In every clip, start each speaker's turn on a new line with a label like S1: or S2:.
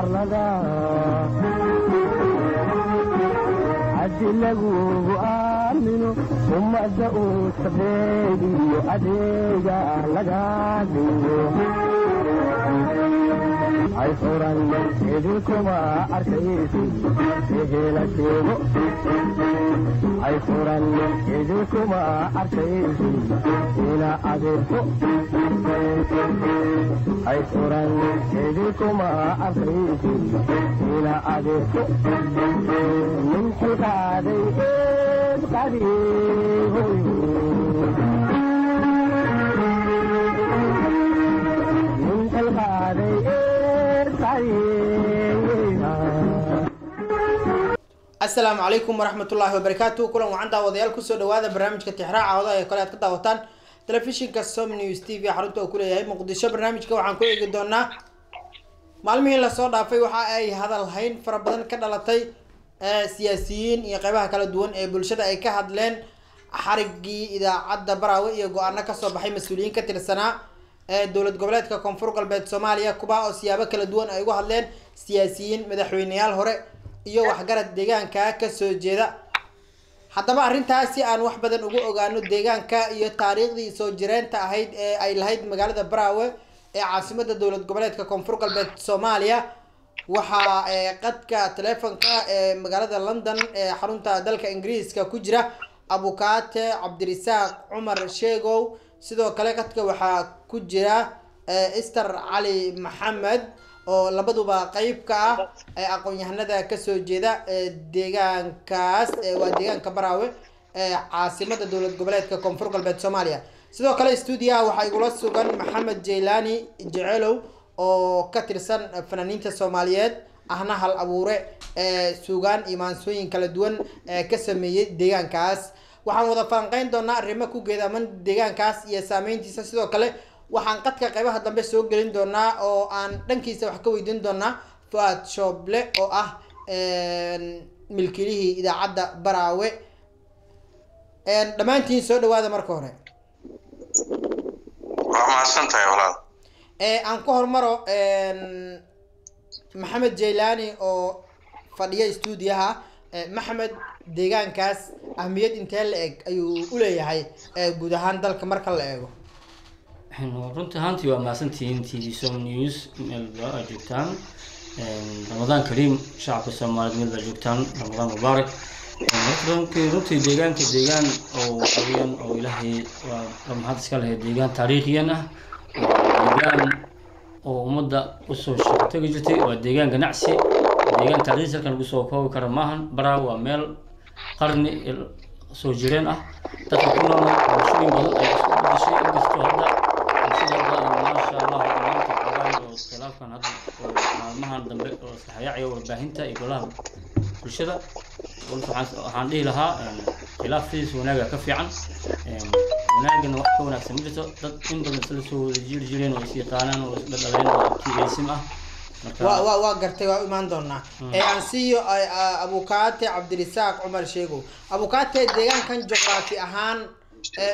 S1: arlada. Haddi lagugu aamino ummadda uu sabeediyo adeega laga ai sauran edin kuma arkairisi ehelashego ai sauran edin kuma arkairisi ila adeerko ai sauran edin kuma arkairisi ila adeerko ninkukaadai eed qadii hoyu
S2: asalaamu calaykum waraxmatullaahi wabarakaatu kulan wacan daawadayaal ku soo dhawaada barnaamijka tixraaca odaha ee kale aad ka daawataan telefishinka som news t v xarunta uu kuleeyahay muqdisho barnaamijka waxaan ku eegi doonaa. Maalmihii la soo dhaafay waxa ay hadal hayn fara badan ka dhalatay siyaasiyiin iyo qeybaha kala duwan ee bulshada ay ka hadleen xarigii idaacadda baraawe iyo go'aano ka soo baxay mas'uuliyiin ka tirsanaa ee dowlad goboleedka koonfur galbeed soomaaliya kuba oo siyaabo kala duwan ay uga hadleen siyaasiyiin madaxweyneyaal hore iyo waxgarad deegaanka ka soo jeeda. Haddaba arrintaas si aan wax badan ugu ogaano deegaanka iyo taariikhdii soo jireenta ahayd ee ay lahayd magaalada baraawe ee caasimada dowlad goboleedka koonfur galbeed soomaaliya. Waxaa qadka teleefonka ee magaalada london ee xarunta dalka ingiriiska ku jira abukaate cabdirisaaq cumar sheegow. Sidoo kale qadka waxaa ku jira ester cali maxamed oo labaduba qeyb ka ah ee aqoon-yahanada ka soo jeeda deegaankaas waa deegaanka baraawe ee caasimada dowlad goboleedka koonfur galbeed soomaaliya. Sidoo kale stuudiyaha waxaa igula sugan maxamed jaylani jecelow oo ka tirsan fanaaniinta soomaaliyeed ahna hal abuure ee suugaan iyo kala duwan ee ka sameeyey deegaankaas. Waxaan wada falanqeyn doonaa arrimo ku geedaaman deegaankaas iyo saameyntiisa. Sidoo kale waxaan qadka qeybaha dambe soo gelin doonaa oo aan dhankiisa wax ka weydiin doonaa fu-aad shooble oo ah milkilihii idaacadda baraawe. Dhammaantiin soo dhawaada marka hore.
S3: Waa mahadsan tahay walaal
S2: aan ku hormaro maxamed jaylani oo fadhiya stuudiyaha. Maxamed deegaankaas ahmiyad intee la eg ayuu uleeyahay guud ahaan dalka marka la eego
S4: runtii ahaantii waa mahadsantihiin t v som news meelba aad joogtaan ramadaan kariim shacabka soomaaliyeed meelba joogtaan ramadaan mubaarak runtii deegaanka deegaan oo waxaweyaan oo ilaahay waa mahad iska lahayd deegaan taariikhiyan ah deegaan oo ummadda u soo shaqo tegi jirtay waa deegaan ganacsi deegaan taariikhis halkan lagu soo koobi kara maahan baraa waa meel qarni soo jireen ah dadka ku nool bulshooyin badan ay isku bedeshay inkastoo hadda bulshada hadda maasha allah maanta xogaay oo khilaafkan hadda oo maalmahan dambe oo islaxyaaciyo warbaahinta iyo golaha bulshada. Waxaan dhihi lahaa khilaaf sidiis wanaaga ka fiican. Wanaagana wax ka wanaagsan ma jirto. Dad in badan isla soo wada jiri jireen oo is yaqaanaan oo isdhadhaleen oo kiilaysim ah.
S2: Wa wa waa gartay waa imaan doonaa. Aan siiyo abukaate cabdirisaaq cumar sheegow. Abukaate deegaankan juqraafi ahaan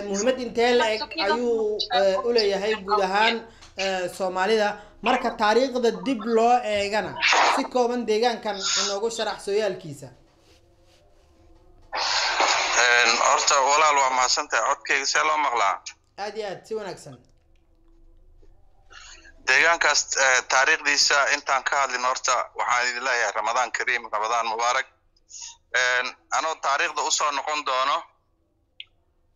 S2: muhiimad intee la eg ayuu uleeyahay guud ahaan soomaalida. Marka taariikhda dib loo eegana si kooban deegaankan inoogu sharax sooyaalkiisa
S3: horta walaal waa mahadsan tahay codkayga see loo maqlaa?
S2: Aad iyo aad si wanaagsan.
S3: Deegaankaas taariikhdiisa intaan ka hadlin horta waxaan idin leeyahay ramadaan kariim ramadaan mubaarak anoo taariikhda u soo noqon doono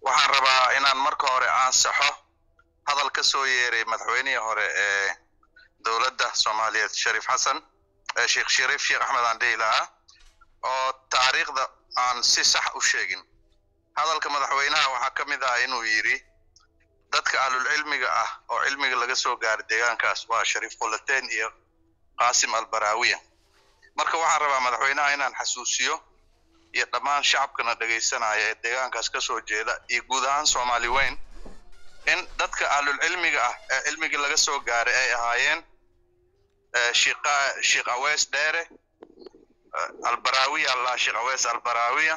S3: waxaan rabaa inaan marka hore ansaxo hadal ka soo yeeray madaxweynihii hore ee dowladda soomaaliyeed shariif xasan sheekh shariif sheekh axmed aan dhihi lahaa oo taariikhda aan si sax u sheegin. Hadalka madaxweynaha waxaa ka mid ah inuu yidhi dadka ahlulcilmiga ah oo cilmiga laga soo gaaray deegaankaas waa shariif khulateen iyo qaasim albaraawiya. Marka waxaan rabaa madaxweynaha inaan xasuusiyo iyo dhammaan shacabkana dhegaysanaya ee deegaankaas ka soo jeeda iyo guud ahaan soomaali weyn in dadka ahlulcilmiga ah ee cilmigii laga soo gaaray ay ahaayeen sheekh awees dheere albaraawiya allah sheekh awees albaraawiya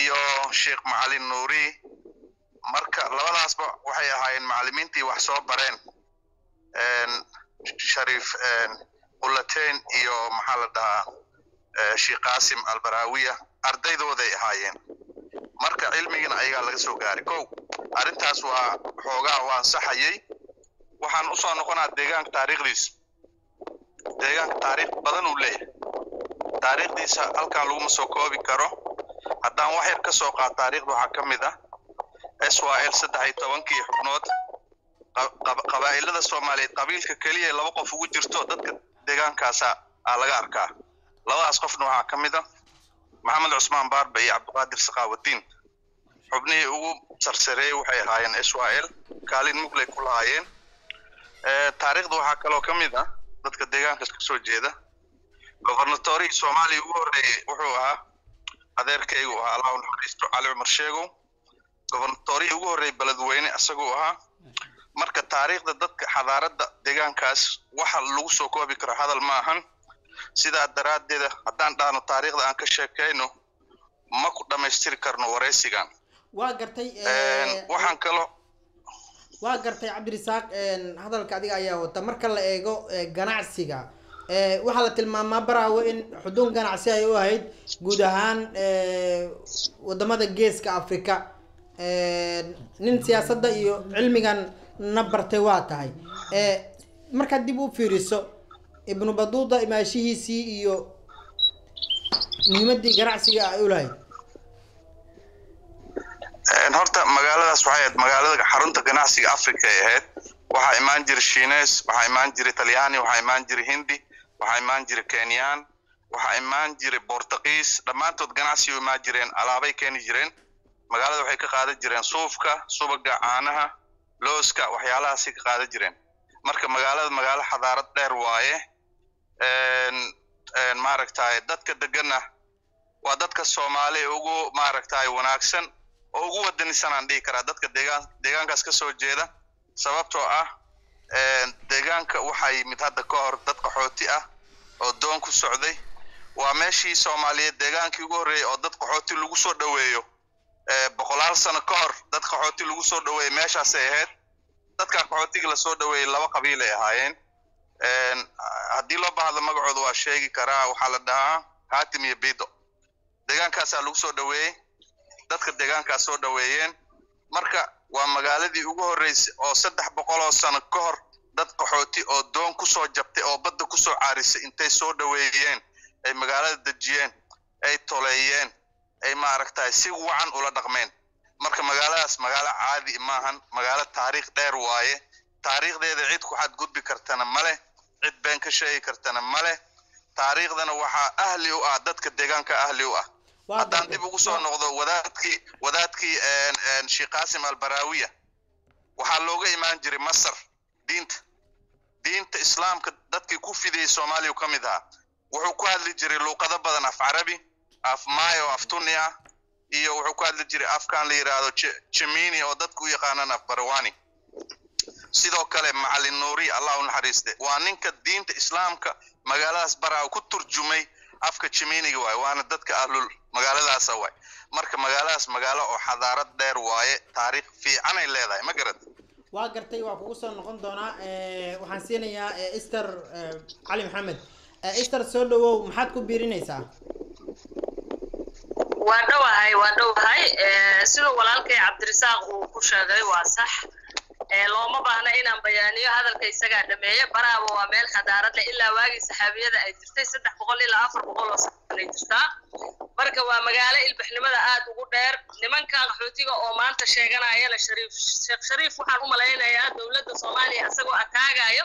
S3: iyo sheekh macalin nuuri. Marka labadaasba waxay ahaayeen macallimiintii wax soo bareen shariif qulateyn iyo maxaa la dhahaa eh, sheekh qaasim albaraawiya. Ardaydooday ahaayeen marka cilmigiina ayagaa laga soo gaaray. Kow arrintaas waa xoogaa waa ansaxayay. Waxaan u soo noqonaa deegaanka taariikhdiisa. Deegaanka taariikh badan uu leeyahay. Taariikhdiisa halkan laguma soo koobi karo. Haddaan wax yar ka soo qaad taariikhda waxaa ka mid ah s y l saddex iyo tobankii xubnood. Qa- qab- qabaa'ilada soomaaliyeed qabiilka keliya laba qof ugu jirto dadka deegaankaasa aa laga arkaa. Labadaas qofna waxaa ka mid ah maxamed cusmaan baarba iyo cabdiqaadir saqaawadiin xubnihii ugu sarsareeyey waxay ahaayeen s y l kaalin mugley ku lahaayeen. Eh, taariikhda waxaa kaloo ka mid ah dadka deegaankaas ka soo jeeda. Governatorihii soomaaliya ugu horreeyey wuxuu ahaa adeerkaygu ahaa allah naxariisto cali cumar sheegow. Governatorihii ugu horreeyey beledweyne isaguu ahaa. Marka taariikhda dadka xadaaradda deegaankaas waxa lagu soo koobi karo hadal ma ahan sidaa daraaddeeda haddaan dhahno taariikhda aan ka sheekayno ma ku dhammaystiri karno waraysigan
S2: waa gartay
S3: waxaan kaloo
S2: waa gartay cabdirisaaq hadalka adiga ayaa wata. Marka la eego ee, ganacsiga waxaa la tilmaamaa baraawe in xuduun ganacsi ay u ahayd guud ahaan ee, waddamada geeska africa nin siyaasadda iyo cilmigan na bartay waa tahay. Markaad dib u fiiriso ibnu baduuda imaashihiisii iyo muhiimadii ganacsiga ay u lahayd.
S3: Horta magaaladaas waxay ahayd magaalada xarunta ganacsiga africa ay ahayd. Waxaa imaan jiray shiines waxaa imaan jiray talyaani waxaa imaan jiray hindi waxaa imaan jiray kenyaan waxaa imaan jiray bortugiis dhammaantood ganacsi u imaan jireen alaabay keeni jireen. Magaalada waxay ka qaadan jireen suufka subaga caanaha looska waxyaalahaasay ka qaadan jireen. Marka magaalada magaalo xadaarad dheer waaye maaragtay dadka deganna waa dadka soomaali ugu maaragtay wanaagsan oo ugu wadanisan aan dhihi karaa dadka deegaan deegaankaas ka soo jeeda. Sababtoo ah deegaanka waxaa yimid hadda ka hor dad qaxooti ah oo doon ku socday. Waa meeshii soomaaliyeed deegaankii ugu horreeyey oo dad qaxooti lagu soo dhoweeyo. Ee, boqolaal sano ka hor dad qaxooti lagu soo dhoweeyey meeshaasay ahayd. Dadka qaxootiga la soo dhoweeyey laba qabiil ay ahaayeen. Een, haddii loo baahdo magacooda waa sheegi karaa waxaa la dhahaa haatim iyo bido deegaankaasaa lagu soo dhoweeyey dadka deegaankaas soo dhoweeyeen marka waa magaaladii ugu horreysay oo saddex boqol oo sano ka hor dad qaxooti oo doon ku soo jabtay oo badda ku soo caarisay intay soo dhoweeyeen ay magaalada dejiyeen ay toleeyeen ay maaragtay si wacan ula dhaqmeen. Marka magaaladaas magaalo caadi maahan magaalo taariikh dheer waaye. Taariikhdeeda cid ku xadgudbi kartana ma leh cid been ka sheegi kartana ma leh taariikhdana waxaa ahli u ah dadka deegaanka ahli u ah. Haddaan dib ugu soo noqdo wadaadkii wadaadkii sheekh qaasim albaraawiya. Waxaa looga imaan jiray masar diinta. Diinta islaamka dadkii ku fidayey soomaaliya ka mid ahaa. Wuxuu ku hadli jiray luuqado badan af carabi af maayo af tuni ah iyo wuxuu ku hadli jiray afkan la yidhaahdo jemini oo dadku u yaqaanaan af barawani sidoo kale macalin nuuri allah u naxariiste waa ninka diinta islaamka magaaladaas baraa ku turjumay afka jeminiga waaye waana dadka ahlul magaaladaasa waay marka magaaladaas magaalo oo xadaarad dheer waaye taariikh fiicanay leedahay ma garad?
S2: Waa gartay waa kugu soo noqon doonaa waxaan siinayaa easter eh, cali maxamed. Easter soo dhawow maxaad ku biirinaysaa?
S5: Waa dhowahay waa dhowahay siduu walaalkay cabdirisaaq uu ku sheegay waa sax looma baahna inaan bayaaniyo hadalka isagaa dhameeye baraaba waa meel xadaarad leh ilaa waagii saxaabiyada ay jirtay saddex boqol ilaa afar boqol oo sano ay jirtaa. Marka waa magaalo ilbaxnimada aad ugu dheer. Nimankan qaxootiga oo maanta sheeganayana shariif sheekh shariif waxaan u malaynayaa dowladda soomaaliya isagoo ataagayo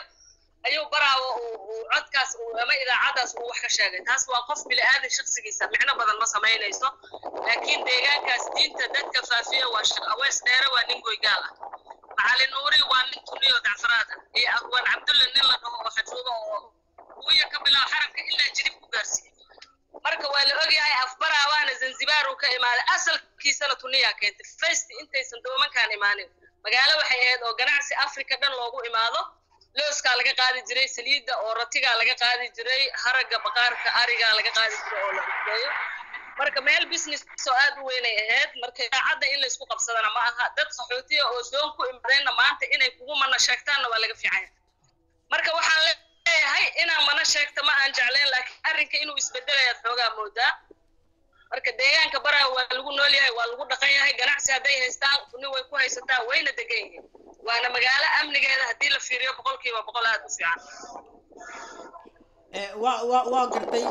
S5: ayuu baraawo uu codkaas ama idaacadaas uu wax ka sheegay. Taas waa qof bili aadan shaksigiisa micno badan ma samaynayso. Laakiin deegaankaas diinta dadka faafiya waa sheekh aweys dheere waa nin goygaal ah macalin nuuri waa nin tuniyo dacfaraad ah iyo abwaan cabdulle nin la dhaho oo xajuuba oo uya ka bilaabo xarabka ilaa jirib ku gaarsiiyey. Marka waa la ogyahay afbaraawaana zanzibar uu ka imaaday asalkiisana tuniyaa keentay. Faysti intaysan doomankaan imaanin. Magaalo waxay ahayd oo ganacsi africa dhan loogu imaado. Looskaa laga qaadi jiray saliidda oo ratigaa laga qaadi jiray haragga baqaarka arigaa laga qaadi jiray oo la udgeeyo marka meel business oo aad u weynay ahayd marka idaacadda in laysku qabsadana ma aha dad qaxootiya oo doon ku imadeenna maanta inay kugu mana sheegtaanna waa laga fiicanya marka waxaan leeyahay inaan mana sheegto ma aan jeclayn laakiin arrinka inuu isbedelayaad xoogaa moodaa. Marka deegaanka baraa waa lagu nool yahay waa lagu dhaqan yahay ganacsi hadday haystaan nin way ku haysataa wayna degan yihiin waana magaalo amnigeeda haddii la fiiriyo boqolkiiba boqol aad u fiican.
S2: Eh, waa gartay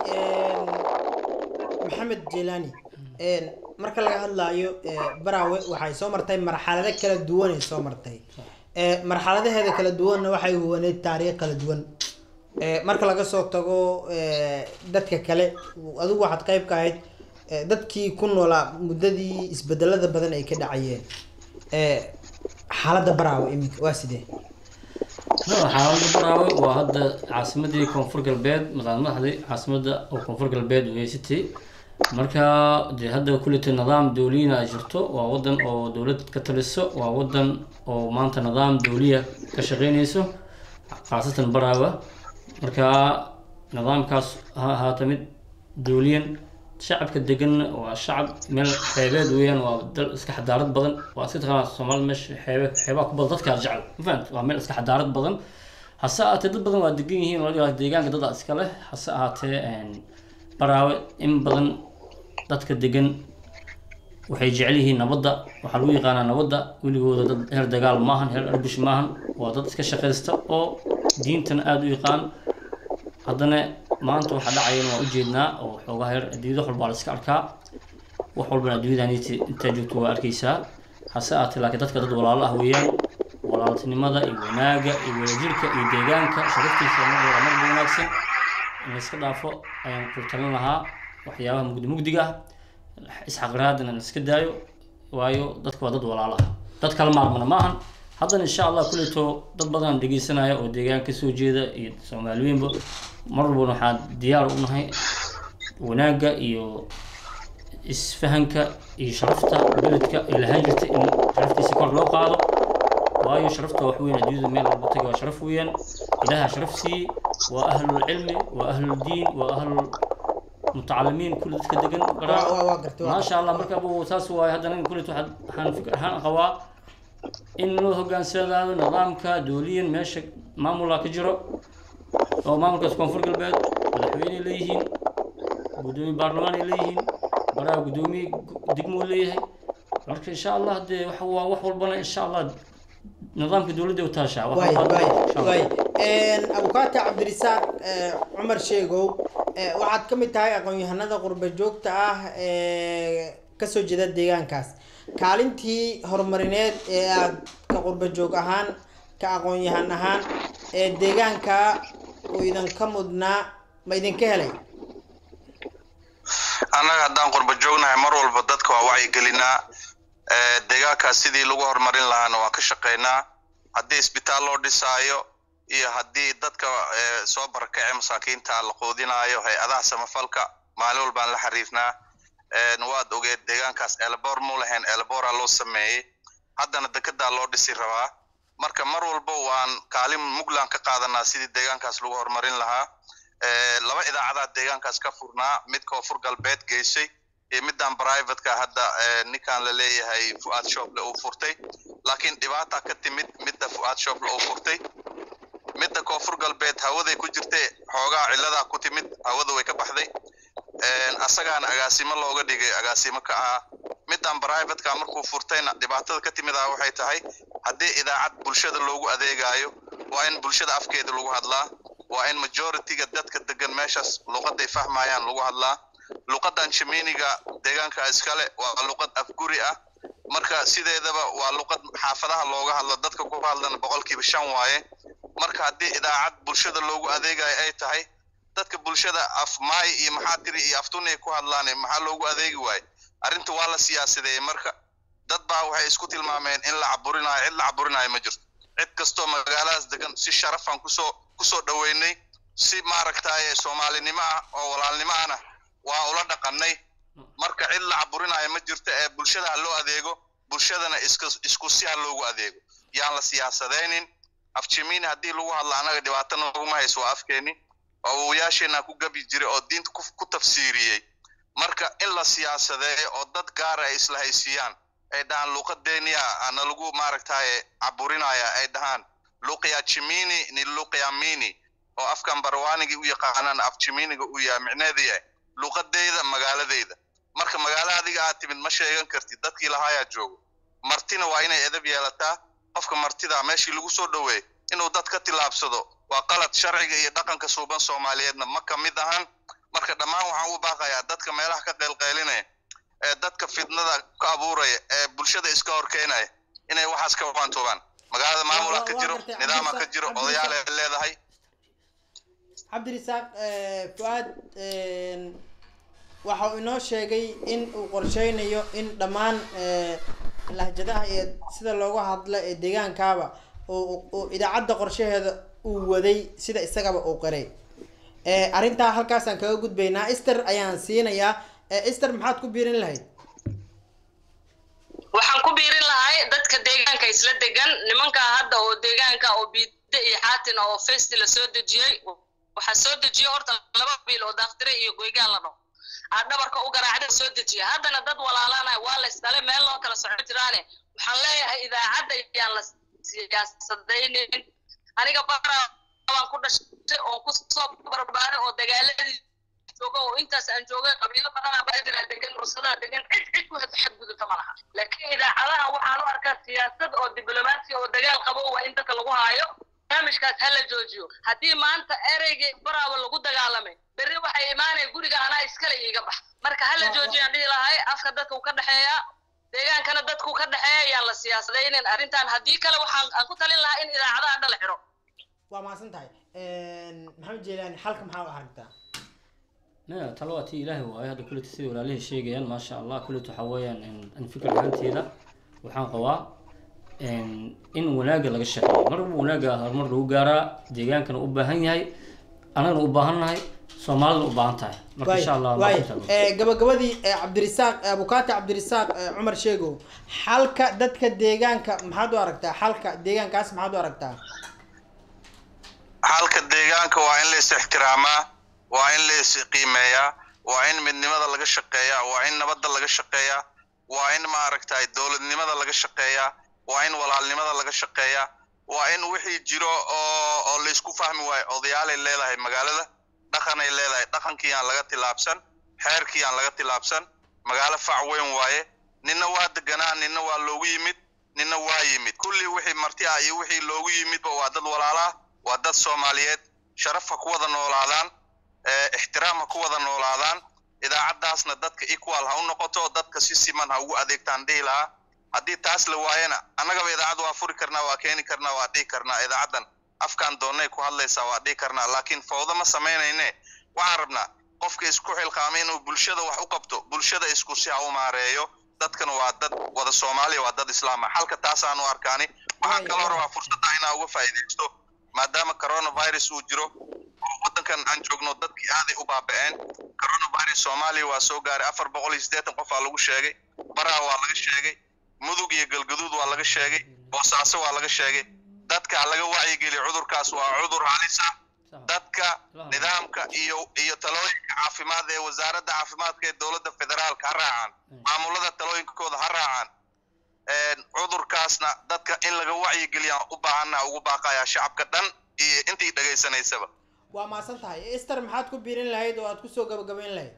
S2: maxamed jelani. Marka laga hadlaayo eh, baraawe waxay soo martay marxalado kala duwan ay soo martay. Eh, marxaladaheeda kala duwanna waxay huwaneyd taariikh kala duwan. Eh, marka laga soo tago dadka kale adigu waxaad qayb ka ahayd dadkii ku noolaa muddadii isbedelada badan ay ka dhacayeen. Xaaladda baraawe iminka waa sidee?
S4: Xaaladda baraawe waa hadda caasimadii koonfur galbeed madax madaxdii caasimada oo koonfur galbeed wey city marka dee hadda kuleta nidaam dowliyana ay jirto waa wadan oo dowlad ka taliso waa wadan oo maanta nidaam dowliya ka shaqeynayso khaasatan baraawe marka nidaamkaas ha ahaata mid dowliyan shacabka degan waa shacab meel xeebeed weeyaan waa dal iska xadaarad badan waa iska taqaanaa soomaalida meesha xeebe xeebaha ku badan dadkaa jecel ma fahamta waa meel iska xadaarad badan. Hase ahaatee dad badan waa degan yihiin deegaanka dada iska leh. Hase ahaatee baraawe in badan dadka degan waxay jecel yihiin nabadda. Waxaa lagu yaqaanaa nabadda weligooda dad heer dagaal maahan heer arbish maahan. Waa dad iska shaqaysta oo diintana aada u yaqaan. Haddana maanta waxaa dhacayana waa ujeednaa oo xoogaa heer adduunyada walbaa la iska arkaa. Wax walbana adduunyadan inta- intaa joogto waa arkaysaa. Hase ahaatee laakiin dadka dad walaalo ah weeyaan walaaltinimada iyo wanaaga iyo wadajirka iyo deegaanka sharaftiisa marba wanaagsan. In la dhaafo ayaan ku talin lahaa waxyaabaha mugdi mugdiga ah isxaqraadana la iska daayo waayo dadka waa dad walaalo ah. Dad kala maarmana maahan haddana insha allah kuleeto dad badan dhegeysanaya oo deegaan ka soo jeeda iyo soomaaliyiinba mar walbana waxaan diyaar u nahay wanaagga iyo isfahanka iyo sharafta beledka ay lahaan in sharaftiisa kor loo qaado. Waayo sharafta wax weyn adduunyada meel walba taga waa sharaf weeyaan. Ilaaha sharaf siiyey waa ahlulcilmi waa ahluldiin waa ahlul mutacalimiin kulli dadka degan maasha allah marka saas waaye haddana kullit waxaan fikir ahaan qabaa in loo hogaansanaado nidaamka dowliyan meesha maamulaa ka jiro oo maamulkaas koonfur galbeed madaxweyne leeyihiin gudoomiye baarlamaan ay leeyihiin baraha gudoomiye degmo leeyahay marka insha allah dee waxa waa wax walbana insha allah nidaamka dowladda u taashaa wax
S2: abukaata cabdirisaaq cumar sheegow waxaad ka mid tahay aqoon-yahanada qurba joogta ah ee ka soo jeeda deegaankaas. Kaalintii horumarineed ee aad ka qurba joog ahaan ka aqoon-yahan ahaan ee deegaanka uu idinka mudnaa ma idinka helay?
S3: Annaga haddaan qurba joognahay mar walba dadka waa wacyigelinaa. Eh, deegaankaas sidii lagu horumarin lahaana waa ka shaqaynaa haddii isbitaal loo dhisaayo iyo haddii dadka eh, soo barakace masaakiinta la quudinaayo hay'adaha samafalka maalin walbaan la xiriirnaa En waad ogeed deegaankaas elbor mu lahayn elbora loo sameeyey. Haddana dekedaa loo dhisi rabaa. Marka mar walba waan kaalin mugland ka qaadanaa sidii deegaankaas lagu horumarin lahaa. Eh, laba idaacadaa deegaankaas ka furnaa. Mid koonfur galbeed geysay iyo midaan privateka hadda eh, ninkan la leeyahay fuaad shople uu furtay. Laakiin dhibaata ka timid midda fuaad shople uu furtay midda koonfur galbeed hawaday ku jirtay xoogaa ciladaa ku timid hawada way ka baxday. Asagaana agaasimo looga dhigay agaasimo ka ahaa. Midaan privateka markuu furtayna dhibaatada ka timid ah waxay tahay haddii idaacad bulshada loogu adeegayo waa in bulshada afkeeda lagu hadlaa. Waa in majority-ga dadka degan meeshaas luqaday fahmayaan lagu hadlaa. Luqadan jiminiga deegaanka iskale waa luqad afguri ah. Marka sideedaba waa luqad xaafadaha looga hadlo dadka ku hadlana boqolkiiba shan waaye marka haddii idaacad bulshada loogu adeegayo ay tahay dadka bulshada af maay iyo maxaa tiri iyo aftuni ku hadlaan maxaa loogu adeegi waaye arrinta waa la siyaasadeeyey. Marka dad baa waxay isku tilmaameen in la caburinayo cid la caburinayo ma jirto. Cid kastoo magaaladaas degan si sharafan ku soo ku soo dhoweynay si maaragtaye soomaalinimo ah oo walaalnimo ahna waa ula dhaqanay marka cid la caburinayo ma jirto ee bulshada ha loo adeego bulshadana iska si ha loogu adeego. Yaan la siyaasadaynin afjimiini haddii lagu hadlo annaga dhibaato naguma hayso waa afkeeni oo awowayaasheenaa ku gabi jiray oo diinta ku, tafsiiriyey marka in la siyaasadeeyo oo dad gaara ay isla haysiiyaan ay dhahaan luuqadeeniya ana lagu maaragtaye caburinaya ay dhahaan luqya jimini ni luqya mini. Oo afkan barwaaniga u yaqaanaan af jimiiniga uu yahay micneheedu yahay luqadeyda magaaladeyda marka magaalo adiga aad timid ma sheegan kartid dadkii lahaayaa joogo. Martina waa inay edab yeelataa qofka martida meeshii lagu soo dhoweeyey inuu dad ka tillaabsado waa qalad sharciga iyo dhaqanka suuban soomaaliyeedna. Ma ka mid ahan? Marka dhammaan waxaan u baaqayaa dadka meelaha ka qeylqeylinaya ee dadka fitnada ka abuuraya ee bulshada iska horkeenaya inay waxaas ka waantoobaan. Magaalada maamula ka jiro nidaama ka jiro odayaal ay leedahay.
S2: Cabdirisaaq fuaad waxa uu inoo sheegay in uu qorsheynayo in dhammaan lahjadaha iyo sida looga hadlo ee deegaankaaba uu idaacadda qorshaheeda uu waday sida isagaba uu qiray arrintaa halkaasaan kaga gudbaynaa ester ayaan siinayaa. Ester maxaad ku biirin lahayd?
S5: Waxaan ku biirin lahay dadka deegaanka isla degan. Nimanka hadda oo deegaanka oo biide iyo xaatin oo festi la soo dejiyey waxaa soo dejiyey horta laba biil oo daaqtire iyo goygaan la dhaho aa dhabarka u garaacda soo dejiya. Haddana dad walaalana waa la isdhalay meel loo kala socon jiraane. Waxaan leeyahay idaacadda ayaan la siyaasadaynin. Aniga bara baan ku dhashay oo ku soo barbaaray oo dagaaladii jooga oo intaas aan joogay qabiilo badanaa baa jira degan ursadaa degan cid cid ku xadgudubta ma laha. Laakiin idaacadaha waxaan u arkaa siyaasad oo diblomaasi oo dagaal qabo waa in dadka lagu haayo. Barnaamijkaas ha la joojiyo. Haddii maanta ereyga baraaba lagu dagaalamay imaanaya guriga anaa iskale iiga bax marka ha la joojiyaan dhihi lahay afka dadka uu ka dhexeeya deegaankana dadku ka dhexeeya ayaan la siyaasadaynin arrintan haddii kale waxaan aan ku talin lahaa in idaacadaha dhala xiro.
S2: Waa mahadsan tahay maxamed jeelaani xalka maxaa u aragtaa?
S4: Maya talo waa tii ilaahay waayo hadda kuleta sida walaalihii sheegayaan maasha allah kuleta waxaa weeyaan an fikir ahaanteeda waxaan qabaa in wanaagga laga shaqeeyo. Mar walba wanaagga horumar lagu gaaraa deegaankana u baahan yahay annagana u baahan nahay soomaalidana u baahan tahay. Marka insha allah
S2: gabagabadii cabdirisaaq eh, abukaati cabdirisaaq eh, cumar sheegow xalka dadka deegaanka maxaad u aragtaa? Xalka deegaankaas maxaad u aragtaa?
S3: Halka deegaanka waa in la is ixtiraamaa waa in la is qiimeeyaa waa in midnimada laga shaqeeyaa waa in nabadda laga shaqeeyaa waa in maaragtay dowladnimada laga shaqeeyaa waa in walaalnimada laga shaqeeyaa waa in wixii jiro oo oo laysku fahmi waayo odayaalay leedahay magaalada dhaqanay leedahay dhaqankii aan laga tilaabsan xeerkii aan laga tilaabsan magaalo fac weyn waaye. Ninna waa deganaa ninna waa loogu yimid ninna waa yimid. Kulli wixii marti ah iyo wixii loogu yimidba waa dad walaala ah waa dad soomaaliyeed. Sharaf ha ku wada noolaadaan eh, ixtiraam ha ku wada noolaadaan idaacaddaasna dadka equal ha u noqoto dadka si siman ha ugu adeegtaan dhihi lahaa. Haddii taas la waayana annagaba idaacad waa furi karnaa waa keeni karnaa waa dhihi karnaa idaacaddan afkaan doonnay ku hadlaysaa waa dhihi karnaa. Laakiin fawdo ma samaynayne waxaan rabnaa qofka isku xilqaamay inuu bulshada wax u qabto bulshada isku si ha u maareeyo. Dadkana waa dad wada soomaaliya waa dad islaama xalka taasaan u arkaani waxaan kaloo rabaa fursadda inaa uga faa'iidaysto maadaama coronavirus uu jiro oo waddankan aan joogno dadkii aaday u baaba'een. Coronavirus soomaaliya waa soo gaaray. Afar boqol iyo siddeetan qof aa lagu sheegay baraha waa laga sheegay mudug iyo galgaduud waa laga sheegay boosaaso waa laga sheegay dadka laga wacyigeliyo cudurkaas waa cudur halis ah dadka nidaamka iyo iyo talooyinka caafimaad ee wasaaradda caafimaadka ee dowladda federaalka ha raacaan. Maamulada talooyinkooda ha raacaan. Cudurkaasna dadka in laga wacyigeliyaa u baahannaha ugu baaqayaa shacabka dhan iyo intii dhegaysanaysaba
S2: waa mahadsan tahay. Ester maxaad ku biirin lahayd oo aad ku soo gabagabayn lahayd?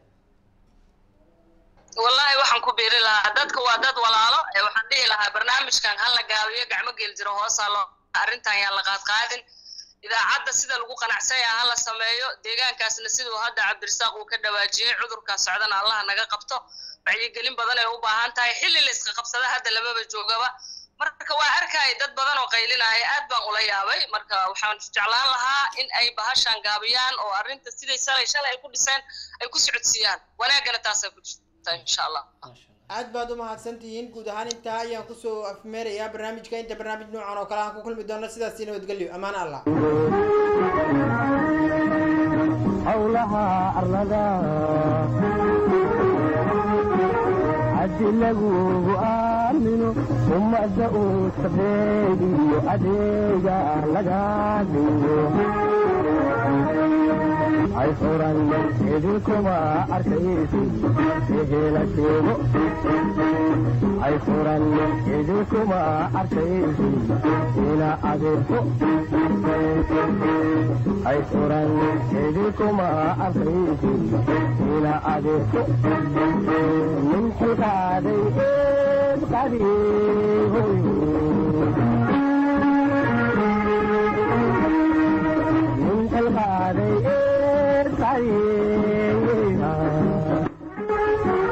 S5: Wallahi waxaan ku biiri lahaa. Dadka waa dad walaalo. Ee waxaan dhihi lahaa barnaamijkan ha la gaabiyo gacmo geel jiro hoosaa loo arrintan yaan la qaadqaadin idaacadda sida lagu qanacsan yaha ha la sameeyo. Deegaankaasna siduu hadda cabdirisaaq uu ka dhawaajiyey cudurkaa socdana allaha naga qabto. Wacyigelin badan ay u baahan tahay. Xilli la iska qabsada hadda lamaba joogaba. Marka waa arkaya dad badan oo qaylinaya aad baan ula yaabay. Marka waxaan jeclaan lahaa in ay bahashan gaabiyaan oo arrinta siday shalay shalay ay ku dhiseen ay ku socodsiiyaan. Wanaagana taasay ku jirta insha allah
S2: aad baad u mahadsan tihiin guud ahaan intaa ayaan ku soo afmeerayaa barnaamijka. Inta barnaamij noocan oo kale aan ku kulmi doono sidaasi nabadgelyo ammaan allah
S1: ay furaneen idinkuma arkaysid ehelashego ay furaneen idinkuma arkaysid ila adeerko ay furaneen idinkuma arkaysid ila adeerko ninkii qaaday eed qadiihoy